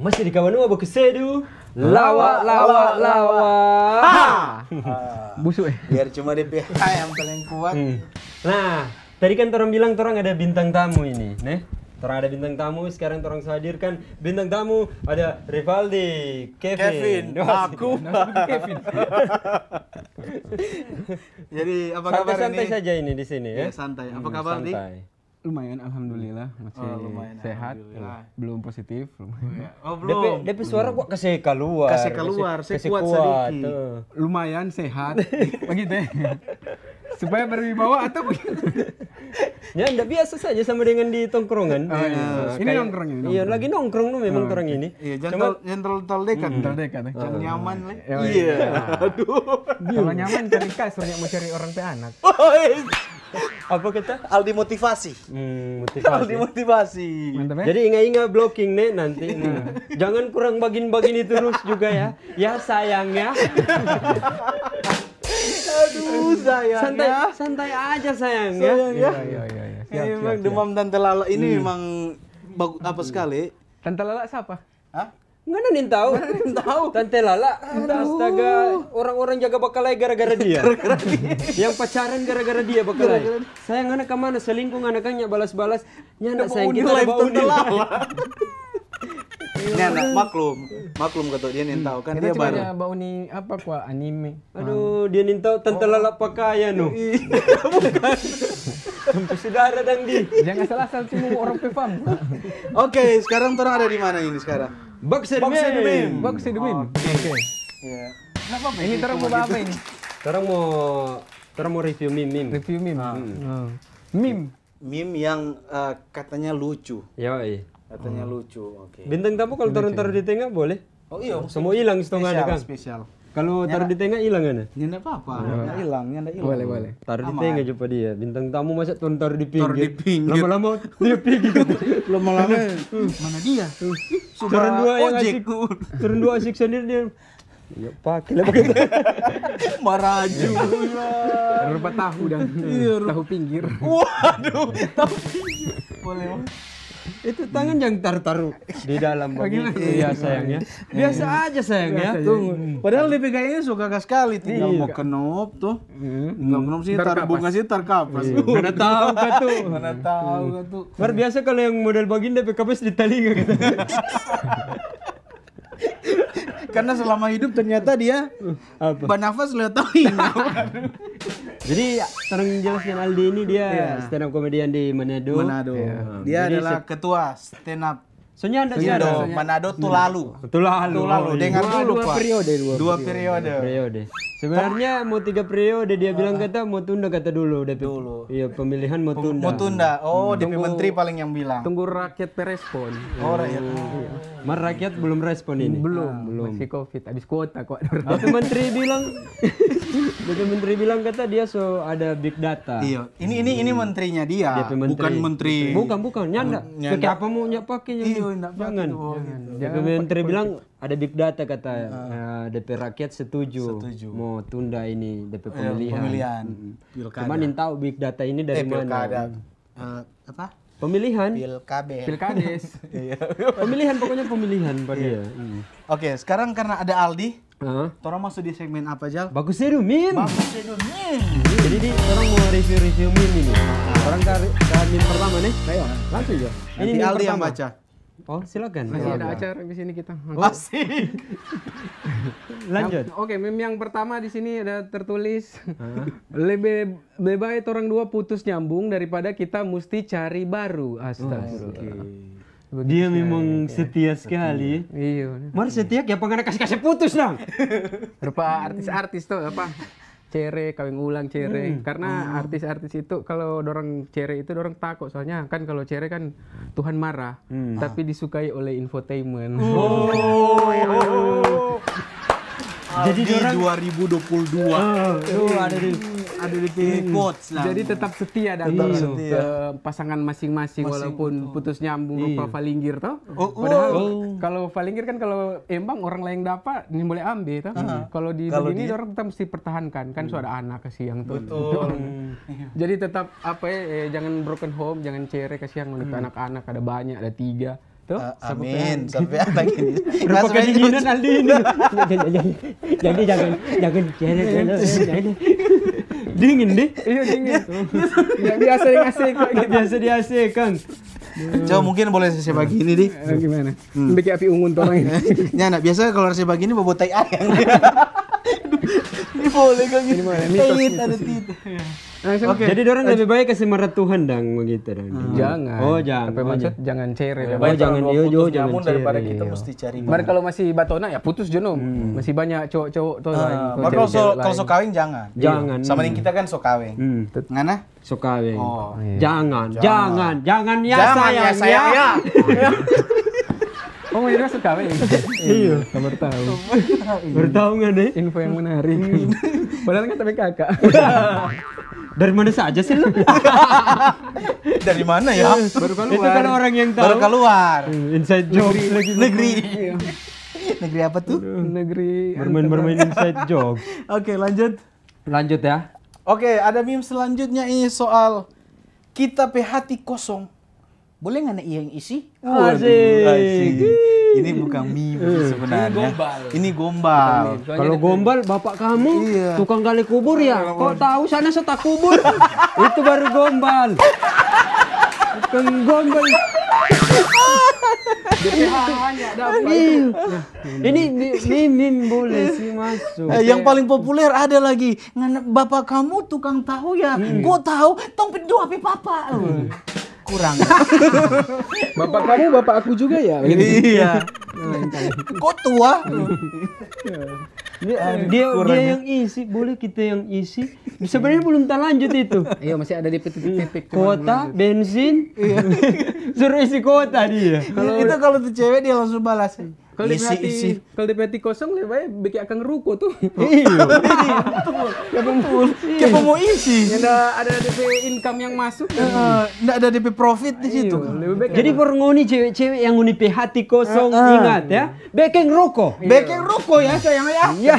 Masih di kawan apa kesedu? Lawa, lawa, lawa. Busuk eh. Biar cuma DPH yang paling kuat. Hmm. Nah, tadi kan orang bilang orang ada bintang tamu ini, nih. Orang ada bintang tamu, sekarang orang hadirkan bintang tamu ada Rivaldi, Kevin, Kevin, aku. Kevin. Jadi apa kabar Santai-santai ini? saja ini di sini ya. Ya, santai. Apa kabar nih? Santai. Lumayan alhamdulillah masih Oh, lumayan, sehat. alhamdulillah. Belum positif, lumayan. Oh DP, belum. DP suara kok kasih keluar. Kasih keluar, kasih kuat kuat. sedikit. tuh. Lumayan sehat. Begitu ya. Supaya berwibawa atau begitu. Ya, enggak biasa saja sama dengan di tongkrongan. Oh, iya. Nah, Ini kayak- nongkrong ini, Iya, lagi nongkrong tuh memang orang ini. Iya, jangan terlalu jangan terlalu terlalu dekat. Terdekat ya. Jangan nyaman lah. Ya, Iya. Aduh. Kalau nyaman cari kasur yang mau cari orang pe anak. Apa kata? Aldi motivasi. Hmm, Aldi motivasi. motivasi. Mantap ya. Jadi ingat-ingat blocking nih nanti. Jangan kurang bagin-bagin itu terus juga ya. Ya sayang ya. Aduh, sayang Santai, ya. santai aja sayang ya. Sayang ya. Iya, iya, iya. Ini memang demam tante lala ini memang bagus apa sekali. Tante Lala siapa? Hah? Nggak ada nih tahu. tahu. Tante Lala. Astaga, orang-orang jaga bakalai gara-gara dia. Yang pacaran gara-gara dia bakalai. Sayang anak ke mana? Selingkuh anaknya balas-balas. Nyana sayang kita live ada tante lala. Ini anak maklum, maklum kata dia nih tahu kan Kita dia baru. ada bau nih apa kuah anime. Aduh, dia nih tahu Tante Lala pakaian no. Bukan. Sampai saudara dang di. Jangan salah cuma orang pefam. Oke, sekarang orang ada di mana ini sekarang? Boxer Boxer Meme. Meme. Bagus sih Dewin. Oke. Iya. Ini terang mau apa ini? Sekarang mau sekarang mau review meme meme. Review meme. Oh. Meme. Meme yang eh, katanya lucu. Yoi. Katanya lucu. Oke. Bintang tamu kalau taruh-taruh di tengah boleh. Oh iya, Semua hilang setengah ada kan. spesial. Kalau taruh di tengah hilang kan? Ya enggak apa-apa, enggak hilang, ya enggak hilang. Boleh, boleh. Taruh di tengah coba dia. Bintang tamu masa tuh taruh di pinggir. Taruh di pinggir. Lama-lama dia pinggir. Lama-lama mana dia? Turun dua yang asik. Turun dua asik sendiri dia. Ya pakai lah pakai. Maraju. Rupa tahu dan tahu pinggir. Waduh. Boleh. Itu tangan yang taruh-taruh di dalam begitu ya sayang ya. Biasa aja sayang ya. Tunggu. Padahal DPK ini suka gas sekali tinggal mau kenop tuh. Tinggal kenop sih taruh bunga sih tar kapas. Mana tahu kan tuh. Mana tahu kan tuh. Luar biasa kalau yang model begini DP kapes di telinga gitu. Karena selama hidup ternyata dia Apa? bernafas lewat telinga. Jadi terang jelaskan Aldi ini dia stand up comedian di Manado. Manado. Dia adalah ketua stand up Soalnya ada. Manado tuh lalu. Betul lalu. Tuh lalu. Dengar dulu Pak. periode dua. Dua periode. periode. Sebenarnya mau tiga periode dia bilang kata mau tunda kata dulu DP. Dulu. Iya pemilihan mau tunda. Mau tunda. Oh, DP menteri paling yang bilang. Tunggu rakyat perespon. Oh, rakyat. Mar rakyat belum respon ini. Belum, belum. Masih covid, habis kuota kok. DP menteri bilang DP menteri bilang kata dia so ada big data. Iya. Ini ini ini menterinya dia, DP menteri. bukan menteri. Bukan bukan nyanda. nyanda. Pakai apa mau nyak pakai yang Iya, enggak jangan. tuh. Oh, gitu. Menteri bilang ada big data kata eh, DP rakyat setuju, Setuju. mau tunda ini DP Eh, pemilihan. Pemilihan. Pilkada. Cuman yang tahu big data ini dari Eh, pilkada. mana? Eh, apa? Pemilihan. Pilkabe. Pilkades. Iya. pemilihan pokoknya pemilihan pada dia. Mm. Oke, sekarang karena ada Aldi, Ah, Tora masuk di segmen apa Jal? bagus sih Min. Bagus. Jadi di orang mau review-review meme ini. Orang ke, ke meme pertama nih. Ayo, langsung ya. Nanti meme Aldi yang baca. Oh, silakan. Masih ada acara di sini kita. Asik. Lanjut. Oke, meme yang pertama di sini ada tertulis lebih lebih baik orang dua putus nyambung daripada kita mesti cari baru. Astagfirullah. Dia memang setia sekali. Iya. Mar setia ya pengen kasih-kasih putus dong. Rupa artis-artis tuh apa? Cere, kawin ulang cere. Karena artis-artis itu kalau dorong cere itu dorong takut soalnya kan kalau cere kan Tuhan marah, tapi disukai oleh infotainment. Jadi orang 2022. Tuh ada di Ada di quotes lah. Jadi tetap setia dan Tetap ke pasangan masing-masing walaupun putus nyambung rupa Valinggir toh. Oh, Padahal kalau Valinggir kan kalau embang orang lain dapat ini boleh ambil toh. Kalau di Kalau dia- orang tetap mesti pertahankan kan so ada anak kasih yang tuh. Betul. Jadi tetap apa ya eh, jangan broken home, jangan cere kasih yang untuk anak-anak ada banyak ada tiga. Tuh, Eh, amin. Sampai apa gini? Berapa kedinginan Aldi ini? Jadi jangan jangan jangan jangan jangan. Dingin deh. Iya dingin. Nggak biasa yang asik kok. Nggak biasa di AC Kang. Coba mungkin boleh saya bagi ini, Di. Eh, Gimana? Bikin api unggun ini. Ya, nah, biasa kalau saya bagi ini bawa tai ayam. Ini boleh kan gitu. Gimana? Mitos, Tit, mitos. ada tit. Langsung. Jadi orang lebih baik kasih marah Tuhan dang begitu dang. Jangan. Oh jangan. Oh, maksud jangan cere. Oh, jangan yo yo jangan Namun daripada kita mesti cari. Mari kalau masih batona ya putus jono. Masih banyak cowok-cowok tuh lain. Ah, Kalau so, kalau so kawin jangan. Jangan. Sama yang kita kan so kawin. Hmm. Ngana? Sokaweng. Oh, Jangan, jangan, jangan ya Jangan sayang ya sayang ya. Oh, ini suka weh. Iya, kabar tahu. Bertahu nggak deh? Info yang menarik. Padahal kan tapi kakak. Dari mana saja sih lu? Dari mana ya? Baru Itu kan orang yang tahu. Baru keluar. Hmm, Inside joke lagi. Negeri. Negeri apa tuh? Negeri Bermain-bermain inside joke. Oke, lanjut. Lanjut ya. Oke, ada meme selanjutnya ini soal kita hati kosong. Boleh nggak nih yang isi? Asik. asik. Ini bukan sih sebenarnya. Ini gombal. Kalau gombal bapak kamu Iya. tukang gali kubur ya? Kok tahu sana setak kubur? Itu baru gombal. Tukang gombal. Iya. Ini mi- meme boleh sih masuk. Eh, yang paling populer ada lagi. Bapak kamu tukang tahu ya? Gua tahu, tong doa pe papa. Kurang. Bapak kamu bapak aku juga ya. iya. Kok tua? Dia, dia, dia yang isi, boleh kita yang isi. Sebenarnya belum terlanjut itu. Iya, masih ada di titik-titik. Kuota, bensin, suruh isi kuota dia. Kalau itu kalau tuh cewek dia langsung balas. Kalau di isi hati, isi. kalau di hati kosong lebih baik bikin akan ruko tuh. Iya. Kita mau isi. ada ada DP income yang masuk. Eh, Nggak ada DP profit di situ. Baik Jadi perngoni cewek-cewek yang nguni hati kosong, ingat ya. Bekeng rokok. Bekeng ruko ya sayang ya. Ya.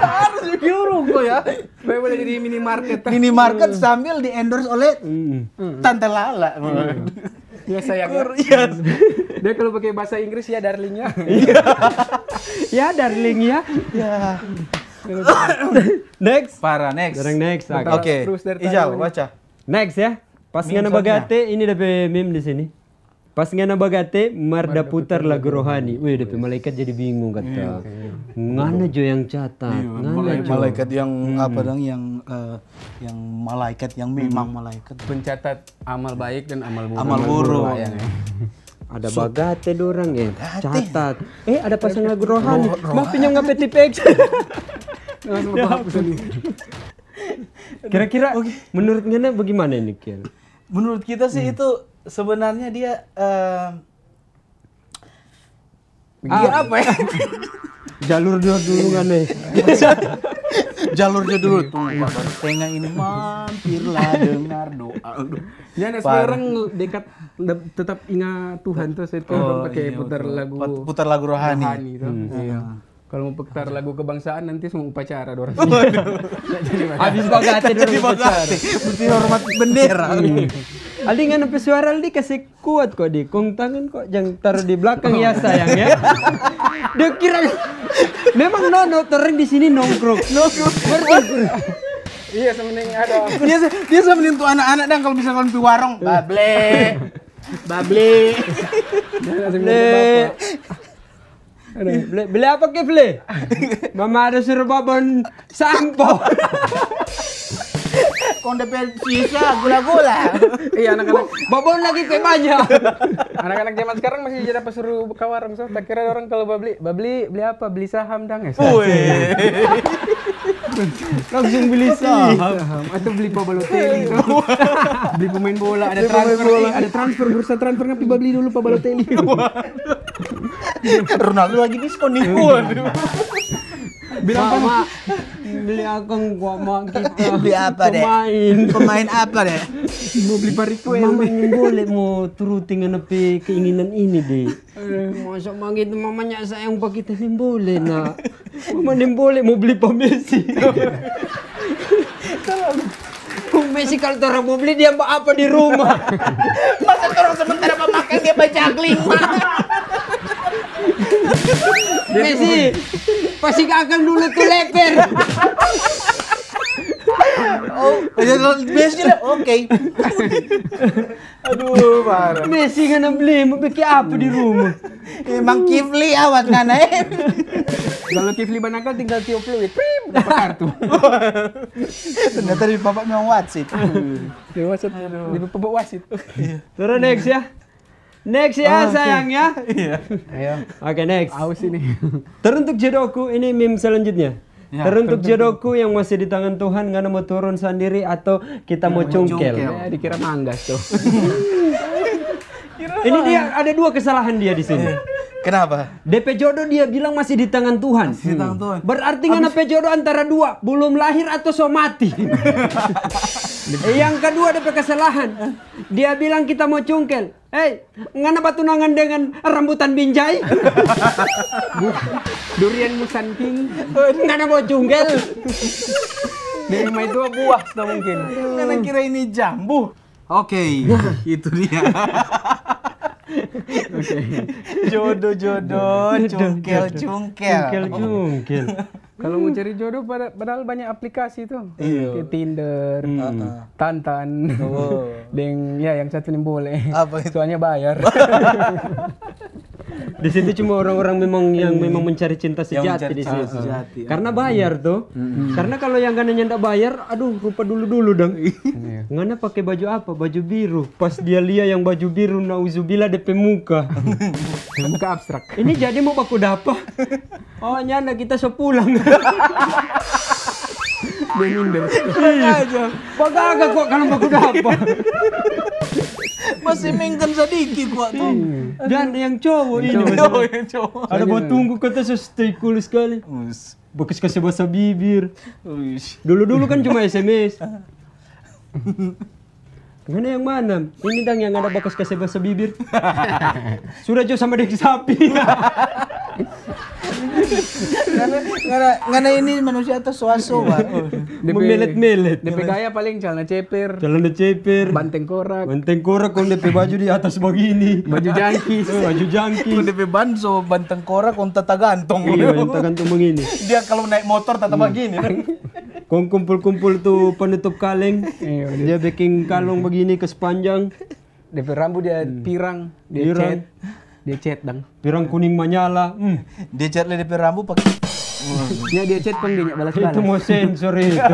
Harus bikin ruko ya. Boleh jadi minimarket. Minimarket sambil di endorse oleh Tante Lala. Ya sayang. Iya. Dia kalau pakai bahasa Inggris ya darlingnya. ya darling ya. Ya. Next. Parah next. Sekarang next. Oke. Terus dari Ijal baca. Next ya. Pas ngana bagate ini dapat meme di sini. Pas ngana bagate marda putar lagu rohani. Wih, dapat malaikat jadi bingung kata. Ngana jo yang catat. Ngana Malaikat, jo. malaikat yang apa dong yang eh, yang malaikat yang memang malaikat. Pencatat amal baik dan amal buruk. Amal buruk. Ya. Ada bagate dorang ya. Catat. Eh, ada pasang lagu rohani. Mau pinjam menghapus ini. Kira-kira menurut ngana bagaimana ini, Kian? Menurut kita sih itu sebenarnya dia eh, dia apa ya? Jalur dia dulu ngana. Jalurnya dulu tuh. Tengah ini mampirlah dengar doa. Jangan supaya orang dekat de- tetap ingat Tuhan tuh saya tuh orang pakai putar lagu Put- Putar lagu rohani. rohani tuh. Iya. Kalau mau putar lagu kebangsaan nanti semua upacara dorang. Habis bagate dulu Jadi bagate, mesti hormat bendera. Aldi nggak nampak suara Aldi kasih kuat kok di kong tangan kok jangan taruh di belakang ya sayang ya. Dia kira memang nono orang di sini nongkrong. Nongkrong. iya sementing ada. dia dia sama menyentuh anak-anak dan kalau bisa kalau di warung bable bable Beli. Beli, beli apa ke beli? Mama ada suruh babon sampo. Konde sisa gula-gula. Iya anak-anak. Babon lagi kayak banyak. anak-anak zaman sekarang masih jadi apa suruh buka warung so tak kira orang kalau beli beli beli apa? Beli saham dang ya? Langsung beli saham. atau beli Pabalotelli tuh. beli pemain bola ada transfer eh, ada transfer bursa transfer ngapi beli dulu Pabalotelli Ronaldo lagi diskon nih. Waduh. Bilang mama beli akang gua mau kita. beli apa deh Pemain. pemain apa deh mau beli Parikuel Mama ingin boleh mau turutin nepi keinginan ini deh. Masa mang itu mamanya sayang pak kita nih boleh nak. Mama nih boleh mau beli pak Messi. Kalau orang mau beli dia mau apa di rumah? masa orang sementara pemakan dia baca mah Messi, pasti akan dulu tuh leper. Oh, Messi lah. Oke. Aduh, parah. Messi kan beli, mau bikin apa di rumah? Emang Kifli awat ngana eh. Kalau Kifli Banakal tinggal tiup fluid, prim, dapat kartu. Ternyata di bapak memang wasit. Di wasit, di pebok wasit. Terus next ya. Next ya sayang ya. Iya. Ayo, Oke next. aus ini. Teruntuk jodohku ini meme selanjutnya. Teruntuk jodohku yang masih di tangan Tuhan karena mau turun sendiri atau kita mau cungkel. Ya, dikira manggas tuh. Ini dia ada dua kesalahan dia di sini. Kenapa? DP jodoh dia bilang masih di tangan Tuhan. Di tangan Tuhan. Berarti ngana DP jodoh antara dua, belum lahir atau so mati. Eh, yang kedua DP kesalahan. Dia bilang kita mau cungkel. Hei, ngana batunangan dengan rambutan binjai? Durian musanking. ngana mau cungkel? Dari rumah itu buah tuh mungkin. Karena kira ini jambu. Oke, itu dia. Jodoh jodoh, cungkel Kalau mau cari jodoh pada- padahal banyak aplikasi tuh. Iya. Kayak Tinder, Tantan. Oh. Deng ya yang satu ini boleh. Apa itu? Soalnya bayar. Di situ cuma orang-orang memang yang memang mencari cinta sejati mencari di situ. sejati. Karena bayar tuh. Karena kalau yang gananya ndak bayar, aduh rupa dulu-dulu dong. Ngana pakai baju apa? Baju biru. Pas dia lihat yang baju biru nauzubillah DP muka. Buka abstrak. Ini jadi mau baku dapa. Oh nyana kita sepulang. Dia minder. Iya. Bagaga kok kalau baku dapa. Masih mingkan sedikit kok tuh. Dan yang cowok ini. Oh, yang cowok. Ada buat tunggu kata saya stay cool sekali. Bekas kasih bahasa bibir. Dulu-dulu kan cuma SMS. Mana yang mana? Ini dang yang ada bekas kasih bahasa bibir. Sudah jauh sama dek sapi. Karena karena karena ini manusia atas suaso, Pak. Memelet-melet. DP gaya paling celana ceper, Jalan de ceper. banteng korak, Banteng korak kong DP baju di atas begini. baju jangkis. Oh, baju jangki. Kung DP banso banteng korak kung tata gantong. Iya, yang tergantung begini. Dia kalau naik motor tata begini. Kong kumpul-kumpul tuh penutup kaleng. Iya, Dia bikin kalung begini ke sepanjang. DP rambut dia pirang, dia Pirang. cat, dia cat dang. Pirang kuning menyala. Hmm. Dia cat le DP rambut pakai Ya dia cat pun dia balas balas. Itu mau sensor itu.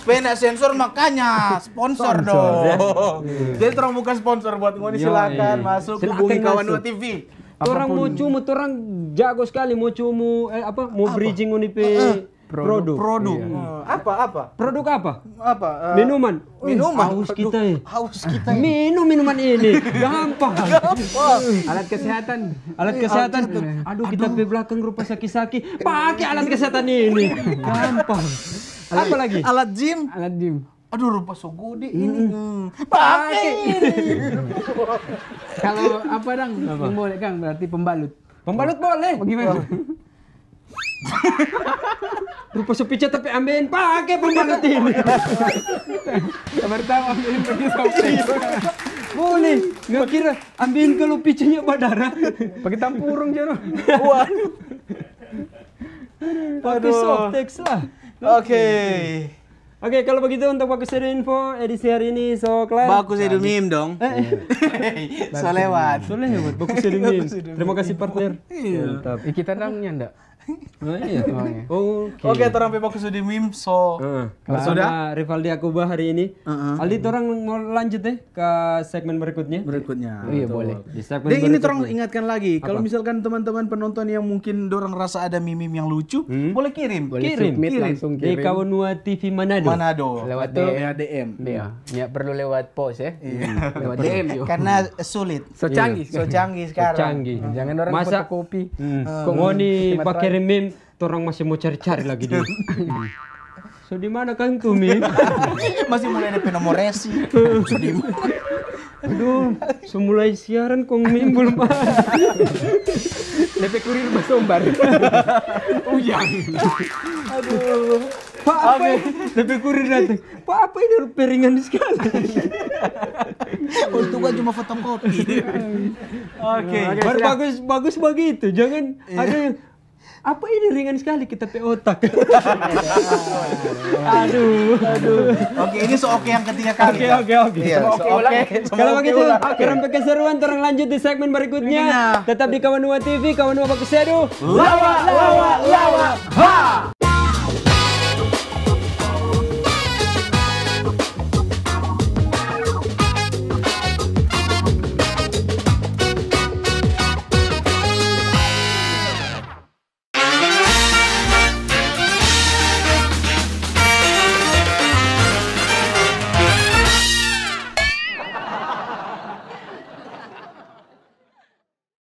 Supaya nak sensor makanya sponsor, dong. Jadi terang bukan sponsor buat ngoni Yo, silakan iya. masuk hubungi kawan TV. Orang mau cuma orang jago sekali mau cuma eh, apa mau bridging unipe produk. Produk. Eh, Apa apa? Produk apa? Apa? Eh, Minuman. Minuman. Haus kita ya. Haus kita. Minum minuman ini. Gampang. Alat kesehatan. Alat kesehatan. Aduh kita di belakang rupa saki-saki. Pakai alat kesehatan ini. Gampang. Apa lagi? Alat gym. Alat gym. Aduh rupa so gede ini. Hmm. Pakai ini. Kalau apa dang? Yang boleh Kang berarti pembalut. Pembalut boleh. Bagaimana? Rupa sepica tapi ambilin pakai pembalut ini. Kabar tahu ambilin pergi sampai. Boleh. Nggak kira ambilin kalau picanya badara. Pakai tampurung jero. Pakai softex lah. Oke. Oke, kalau begitu untuk Bagus Seru Info edisi hari ini so kelar. Bagus itu meme dong. so lewat. Soleh hebat, Bagus Seru Meme. Terima kasih partner. Mantap. Eh, kita dangnya ndak? Oh iya. Oh, iya. Oke. Oke, orang sampai bagus di meme so Heeh. Bersama Rivaldi Akuba hari ini. Aldi, orang mau lanjut deh ke segmen berikutnya. berikutnya. Oh, iya boleh. Di segmen Dan ini terang ingatkan lagi, kalau misalkan teman-teman penonton yang mungkin dorang rasa ada meme yang lucu, boleh kirim. Boleh Kirim, submit kirim. langsung di kirim. Kawanua TV Manado. Manado. Lewat Atau DM. DM. Iya, ya perlu lewat post ya. Lewat DM yo. Karena sulit. So canggih. So canggih sekarang. Canggih. Jangan orang Masa- fotokopi. Hmm. Kok mau nih pakai meme, orang masih mau cari-cari lagi dia. so di mana kan tuh meme? Masih mulai ada nomor resi. Aduh, semulai siaran kok meme belum ada. DP kurir basombar. Ujang. Pak apa? Tapi kurir datang. Pak apa ini peringan sekali. Untung gua cuma fotokopi. Oke. Baru bagus bagus begitu. Jangan ada yang apa ini ringan sekali kita pe otak. aduh, aduh. Oke, ini so oke yang ketiga kali. Oke, ya? oke, oke. Iya, oke Kalau begitu, sampai keseruan orang lanjut di segmen berikutnya. Tetap di Kawan Dua TV, Kawan Dua Bagus Sedu. Lawa, lawa, lawa. Ha!